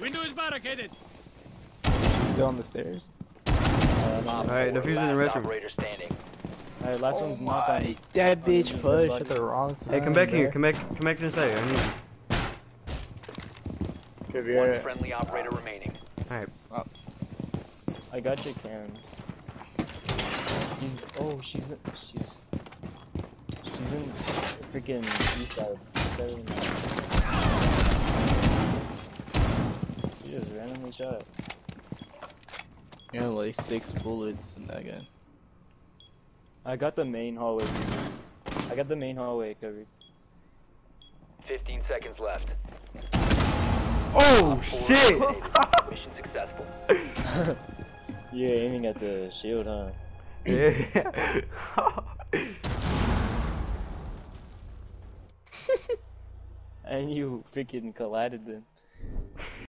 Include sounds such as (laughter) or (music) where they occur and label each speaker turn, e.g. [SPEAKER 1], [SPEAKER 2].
[SPEAKER 1] Window is barricaded.
[SPEAKER 2] Still on the stairs.
[SPEAKER 3] Alright, defusing the
[SPEAKER 4] Last
[SPEAKER 3] restroom.
[SPEAKER 4] operator standing.
[SPEAKER 5] Alright, last one's oh not on.
[SPEAKER 2] That bitch
[SPEAKER 5] Underneath the
[SPEAKER 2] pushed at the wrong time.
[SPEAKER 3] Hey, come back here. Come back. Come back inside. I need.
[SPEAKER 4] One
[SPEAKER 2] you're-
[SPEAKER 4] friendly operator remaining. Alright. Oh.
[SPEAKER 5] I got your cans. She's oh she's in, she's she's in freaking east side. Just randomly shot.
[SPEAKER 2] You have like six bullets in that gun.
[SPEAKER 5] I got the main hallway. I got the main hallway covered.
[SPEAKER 4] 15 seconds left.
[SPEAKER 3] Oh shit!
[SPEAKER 4] Mission successful. (laughs)
[SPEAKER 5] Yeah, aiming at the shield, huh?
[SPEAKER 3] yeah. (laughs)
[SPEAKER 5] And you freaking collided them.